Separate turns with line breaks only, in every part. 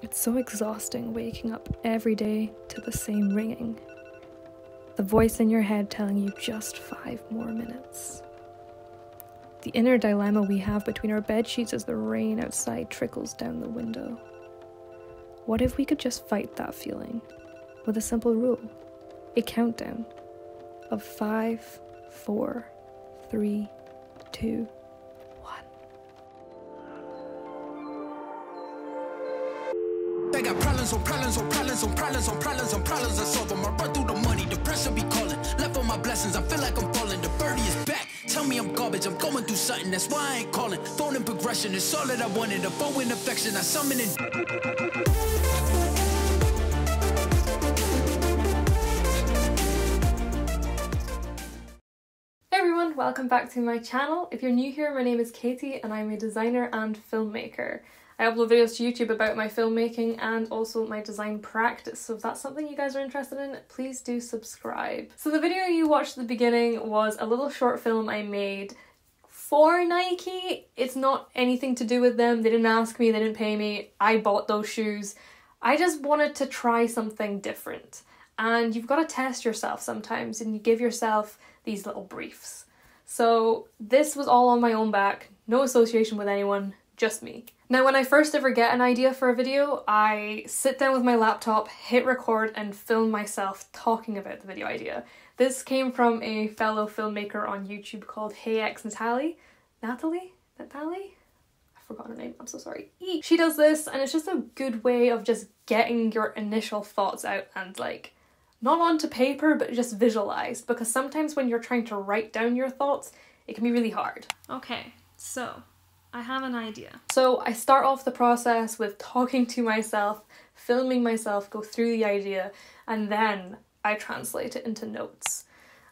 It's so exhausting waking up every day to the same ringing. The voice in your head telling you just five more minutes. The inner dilemma we have between our bed sheets as the rain outside trickles down the window. What if we could just fight that feeling with a simple rule? A countdown of five, four, three, two,
They got problems on problems on problems on problems on problems on problems I solve them. I run through the money, the be calling. Left on my blessings, I feel like I'm falling. The birdie is back. Tell me I'm garbage, I'm going through something, that's why I ain't calling. Phone in progression, it's all that I wanted. A phone in affection, I summon it.
Welcome back to my channel. If you're new here, my name is Katy and I'm a designer and filmmaker. I upload videos to YouTube about my filmmaking and also my design practice. So if that's something you guys are interested in, please do subscribe. So the video you watched at the beginning was a little short film I made for Nike. It's not anything to do with them. They didn't ask me, they didn't pay me. I bought those shoes. I just wanted to try something different. And you've got to test yourself sometimes and you give yourself these little briefs. So this was all on my own back, no association with anyone, just me. Now, when I first ever get an idea for a video, I sit down with my laptop, hit record, and film myself talking about the video idea. This came from a fellow filmmaker on YouTube called Hey X Natalie. Natalie? Natalie? I forgot her name, I'm so sorry. E. She does this, and it's just a good way of just getting your initial thoughts out and like not onto paper but just visualized because sometimes when you're trying to write down your thoughts, it can be really hard. Okay, so I have an idea. So I start off the process with talking to myself, filming myself go through the idea, and then I translate it into notes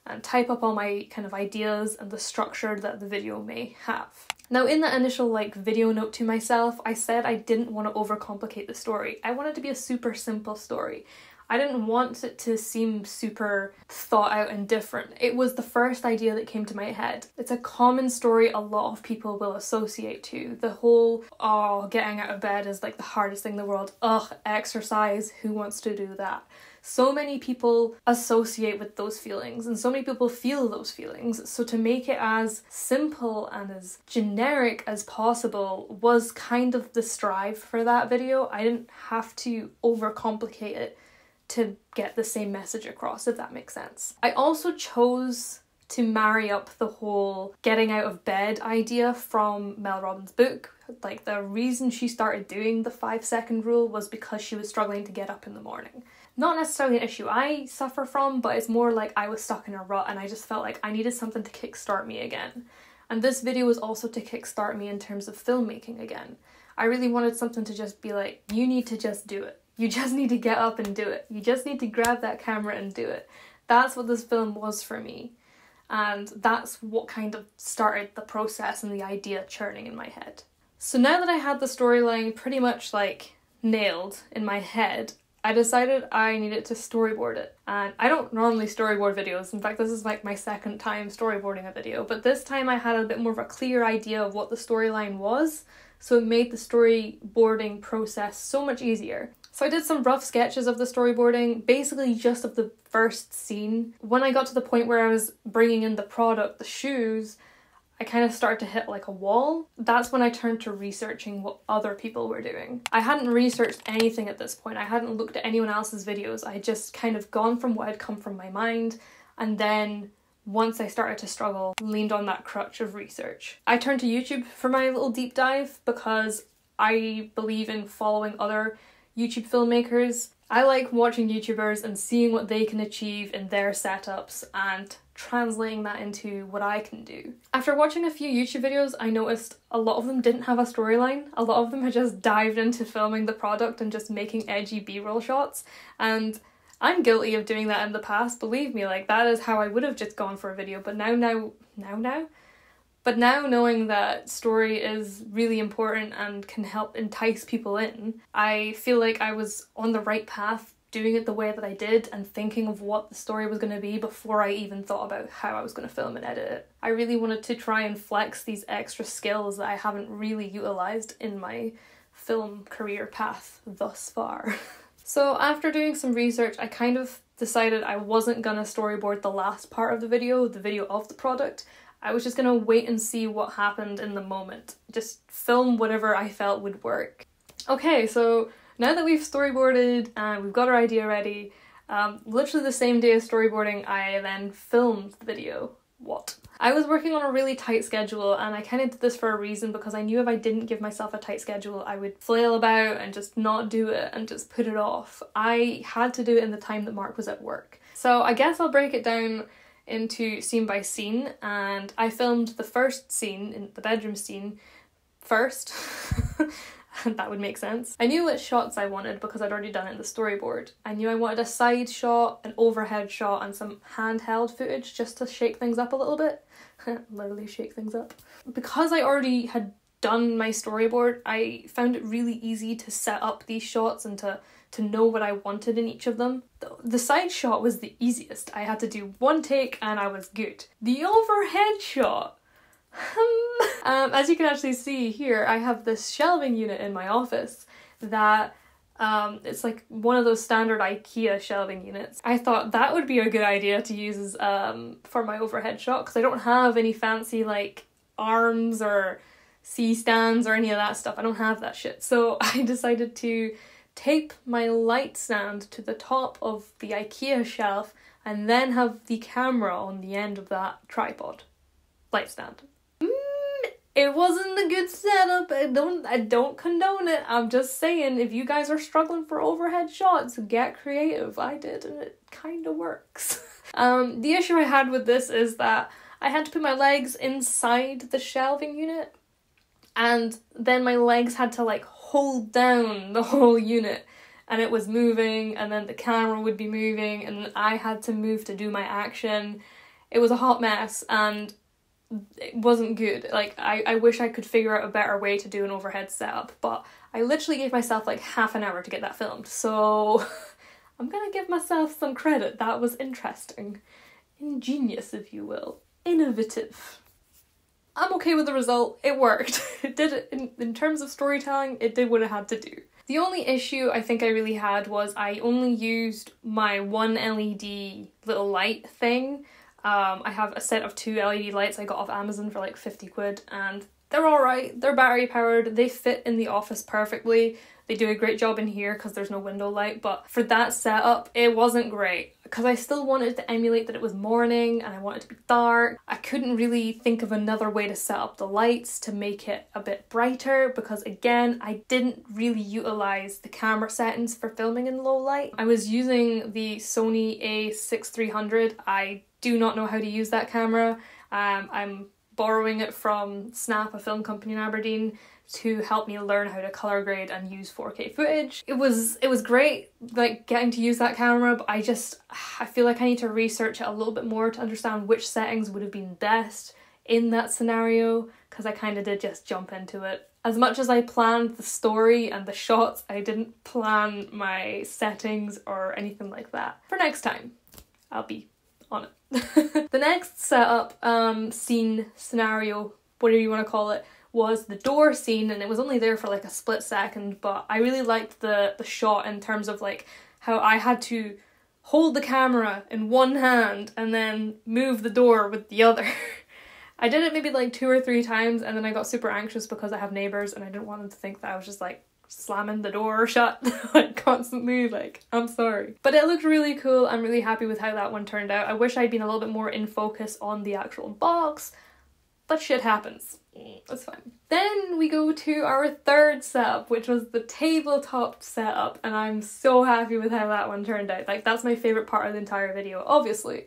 and type up all my kind of ideas and the structure that the video may have. Now, in that initial like video note to myself, I said I didn't want to overcomplicate the story. I wanted to be a super simple story. I didn't want it to seem super thought out and different. It was the first idea that came to my head. It's a common story a lot of people will associate to. The whole, oh, getting out of bed is like the hardest thing in the world. Ugh, exercise, who wants to do that? So many people associate with those feelings, and so many people feel those feelings. So, to make it as simple and as generic as possible was kind of the strive for that video. I didn't have to overcomplicate it to get the same message across, if that makes sense. I also chose to marry up the whole getting out of bed idea from Mel Robbins' book. Like, the reason she started doing the five second rule was because she was struggling to get up in the morning. Not necessarily an issue I suffer from, but it's more like I was stuck in a rut and I just felt like I needed something to kickstart me again. And this video was also to kickstart me in terms of filmmaking again. I really wanted something to just be like, you need to just do it. You just need to get up and do it. You just need to grab that camera and do it. That's what this film was for me. And that's what kind of started the process and the idea churning in my head. So now that I had the storyline pretty much like nailed in my head, I decided I needed to storyboard it. And I don't normally storyboard videos. In fact, this is like my second time storyboarding a video, but this time I had a bit more of a clear idea of what the storyline was, so it made the storyboarding process so much easier. So I did some rough sketches of the storyboarding, basically just of the first scene. When I got to the point where I was bringing in the product, the shoes, I kind of started to hit like a wall. That's when I turned to researching what other people were doing. I hadn't researched anything at this point. I hadn't looked at anyone else's videos. I had just kind of gone from what had come from my mind and then once I started to struggle, leaned on that crutch of research. I turned to YouTube for my little deep dive because I believe in following other YouTube filmmakers. I like watching YouTubers and seeing what they can achieve in their setups and translating that into what I can do. After watching a few YouTube videos, I noticed a lot of them didn't have a storyline. A lot of them had just dived into filming the product and just making edgy B-roll shots. And I'm guilty of doing that in the past, believe me, like that is how I would have just gone for a video, but now now now now but now knowing that story is really important and can help entice people in, I feel like I was on the right path doing it the way that I did and thinking of what the story was going to be before I even thought about how I was going to film and edit it. I really wanted to try and flex these extra skills that I haven't really utilized in my film career path thus far. so after doing some research, I kind of decided I wasn't gonna storyboard the last part of the video, the video of the product. I was just gonna wait and see what happened in the moment. Just film whatever I felt would work. Okay, so now that we've storyboarded and we've got our idea ready, um, literally the same day as storyboarding, I then filmed the video. What? I was working on a really tight schedule and I kind of did this for a reason because I knew if I didn't give myself a tight schedule, I would flail about and just not do it and just put it off. I had to do it in the time that Mark was at work. So I guess I'll break it down into scene by scene and I filmed the first scene, in the bedroom scene, first. that would make sense. I knew which shots I wanted because I'd already done it in the storyboard. I knew I wanted a side shot, an overhead shot, and some handheld footage just to shake things up a little bit. Literally shake things up. Because I already had done my storyboard, I found it really easy to set up these shots and to to know what I wanted in each of them. The, the side shot was the easiest. I had to do one take and I was good. The overhead shot um, as you can actually see here, I have this shelving unit in my office that um, it's like one of those standard IKEA shelving units. I thought that would be a good idea to use um, for my overhead shot because I don't have any fancy like arms or C stands or any of that stuff. I don't have that shit. So I decided to tape my light stand to the top of the IKEA shelf and then have the camera on the end of that tripod light stand it wasn't a good setup. I don't I don't condone it. I'm just saying if you guys are struggling for overhead shots, get creative. I did and it kind of works. um the issue I had with this is that I had to put my legs inside the shelving unit and then my legs had to like hold down the whole unit and it was moving and then the camera would be moving and I had to move to do my action. It was a hot mess and it wasn't good. Like I, I wish I could figure out a better way to do an overhead setup, but I literally gave myself like half an hour to get that filmed. So I'm gonna give myself some credit. That was interesting. Ingenious, if you will. Innovative. I'm okay with the result. It worked. It did in, in terms of storytelling, it did what it had to do. The only issue I think I really had was I only used my one LED little light thing um, I have a set of two LED lights I got off Amazon for like 50 quid and they're alright. They're battery powered, they fit in the office perfectly. They do a great job in here because there's no window light, but for that setup, it wasn't great because I still wanted to emulate that it was morning and I wanted to be dark. I couldn't really think of another way to set up the lights to make it a bit brighter because again, I didn't really utilize the camera settings for filming in low light. I was using the Sony a6300. I do not know how to use that camera. Um, I'm borrowing it from Snap, a film company in Aberdeen, to help me learn how to color grade and use 4K footage. It was it was great like getting to use that camera, but I just I feel like I need to research it a little bit more to understand which settings would have been best in that scenario because I kind of did just jump into it. As much as I planned the story and the shots, I didn't plan my settings or anything like that. For next time, I'll be on it. the next setup, um, scene, scenario, whatever you want to call it, was the door scene and it was only there for like a split second but I really liked the the shot in terms of like how I had to hold the camera in one hand and then move the door with the other. I did it maybe like two or three times and then I got super anxious because I have neighbors and I didn't want them to think that I was just like slamming the door shut like constantly like I'm sorry. But it looked really cool. I'm really happy with how that one turned out. I wish I'd been a little bit more in focus on the actual box but shit happens that's fine then we go to our third setup which was the tabletop setup and I'm so happy with how that one turned out. Like that's my favorite part of the entire video obviously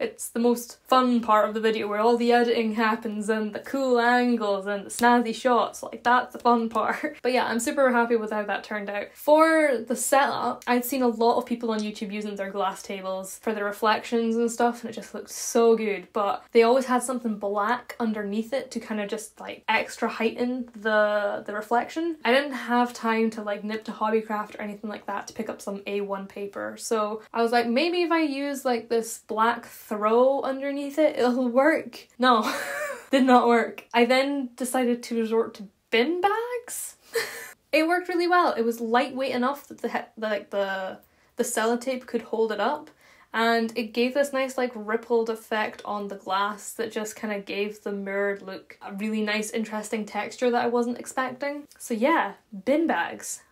it's the most fun part of the video where all the editing happens and the cool angles and the snazzy shots. Like, that's the fun part. But yeah, I'm super happy with how that turned out. For the setup, I'd seen a lot of people on YouTube using their glass tables for the reflections and stuff, and it just looked so good. But they always had something black underneath it to kind of just like extra heighten the, the reflection. I didn't have time to like nip to Hobbycraft or anything like that to pick up some A1 paper. So I was like, maybe if I use like this black throw underneath it, it'll work. No, did not work. I then decided to resort to bin bags. it worked really well. It was lightweight enough that the he- like the the sellotape could hold it up and it gave this nice like rippled effect on the glass that just kind of gave the mirrored look a really nice interesting texture that I wasn't expecting. So yeah, bin bags.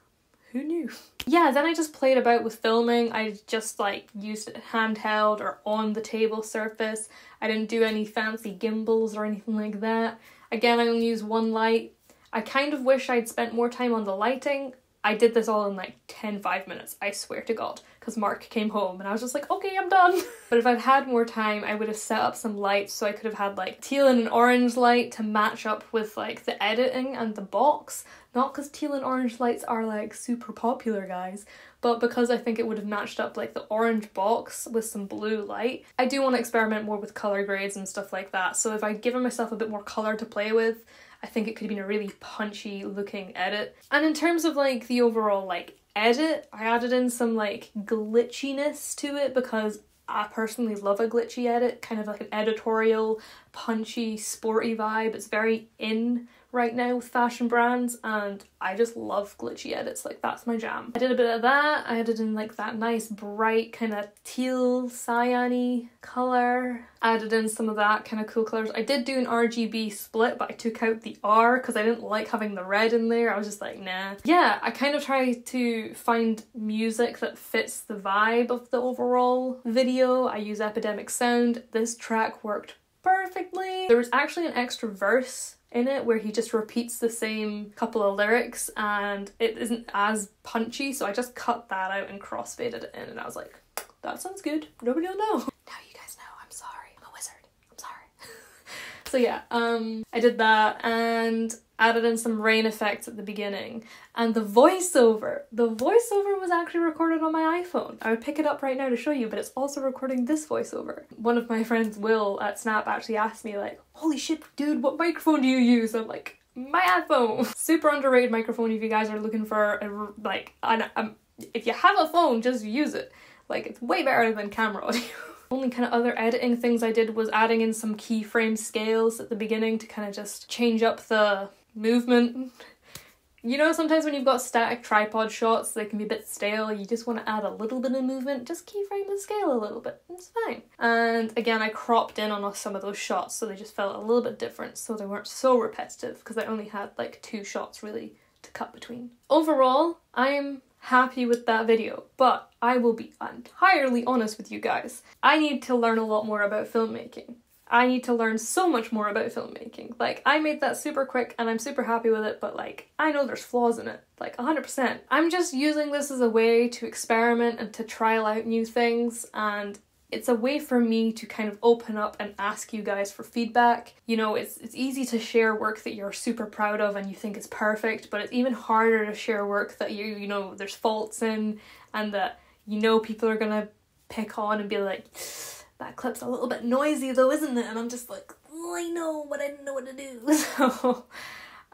Who knew? Yeah, then I just played about with filming. I just like used it handheld or on the table surface. I didn't do any fancy gimbals or anything like that. Again, I only used one light. I kind of wish I'd spent more time on the lighting. I did this all in like 10 5 minutes, I swear to God, because Mark came home and I was just like, okay, I'm done. but if I'd had more time, I would have set up some lights so I could have had like teal and an orange light to match up with like the editing and the box. Not because teal and orange lights are like super popular, guys, but because I think it would have matched up like the orange box with some blue light. I do want to experiment more with color grades and stuff like that, so if I'd given myself a bit more color to play with, I think it could have been a really punchy looking edit. And in terms of like the overall like edit, I added in some like glitchiness to it because I personally love a glitchy edit, kind of like an editorial, punchy, sporty vibe. It's very in right now with fashion brands and I just love glitchy edits, like that's my jam. I did a bit of that, I added in like that nice bright kind of teal cyany colour, added in some of that kind of cool colours. I did do an RGB split but I took out the R because I didn't like having the red in there, I was just like nah. Yeah, I kind of tried to find music that fits the vibe of the overall video. I use Epidemic Sound, this track worked perfectly. There was actually an extra verse in it where he just repeats the same couple of lyrics and it isn't as punchy so I just cut that out and crossfaded it in and I was like that sounds good. Nobody will know. Now you guys know. I'm sorry. I'm a wizard. I'm sorry. So yeah um I did that and added in some rain effects at the beginning. And the voiceover the voiceover was actually recorded on my iphone. I would pick it up right now to show you but it's also recording this voiceover. One of my friends will at snap actually asked me like holy shit dude what microphone do you use? I'm like my iphone. Super underrated microphone if you guys are looking for a like an, um, if you have a phone just use it. Like it's way better than camera audio. Only kind of other editing things I did was adding in some keyframe scales at the beginning to kind of just change up the movement. You know, sometimes when you've got static tripod shots, they can be a bit stale. You just want to add a little bit of movement, just keyframe the scale a little bit. It's fine. And again, I cropped in on some of those shots so they just felt a little bit different, so they weren't so repetitive because I only had like two shots really to cut between. Overall, I'm happy with that video, but I will be entirely honest with you guys. I need to learn a lot more about filmmaking. I need to learn so much more about filmmaking. Like, I made that super quick and I'm super happy with it, but like, I know there's flaws in it. Like, 100%. I'm just using this as a way to experiment and to trial out new things, and it's a way for me to kind of open up and ask you guys for feedback. You know, it's it's easy to share work that you're super proud of and you think is perfect, but it's even harder to share work that you you know there's faults in and that you know people are gonna pick on and be like that clip's a little bit noisy though, isn't it? And I'm just like, oh, I know, but I didn't know what to do. So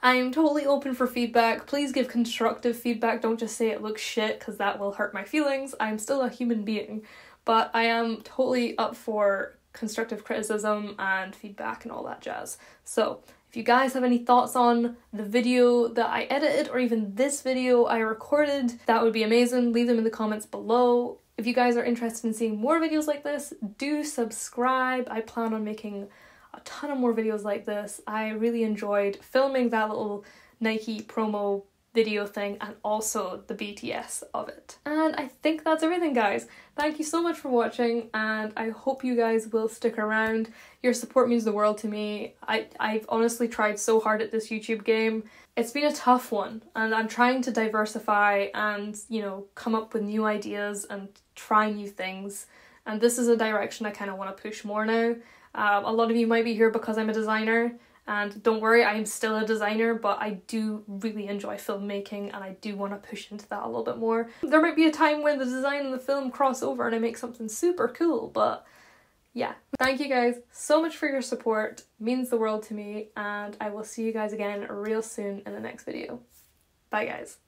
I'm totally open for feedback. Please give constructive feedback. Don't just say it looks shit because that will hurt my feelings. I'm still a human being, but I am totally up for constructive criticism and feedback and all that jazz. So if you guys have any thoughts on the video that I edited or even this video I recorded, that would be amazing. Leave them in the comments below. If you guys are interested in seeing more videos like this, do subscribe. I plan on making a ton of more videos like this. I really enjoyed filming that little Nike promo video thing and also the BTS of it. And I think that's everything guys. Thank you so much for watching and I hope you guys will stick around. Your support means the world to me. I, I've honestly tried so hard at this YouTube game. It's been a tough one and I'm trying to diversify and, you know, come up with new ideas and try new things. And this is a direction I kind of want to push more now. Um, a lot of you might be here because I'm a designer and don't worry, I am still a designer, but I do really enjoy filmmaking and I do want to push into that a little bit more. There might be a time when the design and the film cross over and I make something super cool, but yeah. Thank you guys so much for your support. It means the world to me and I will see you guys again real soon in the next video. Bye guys.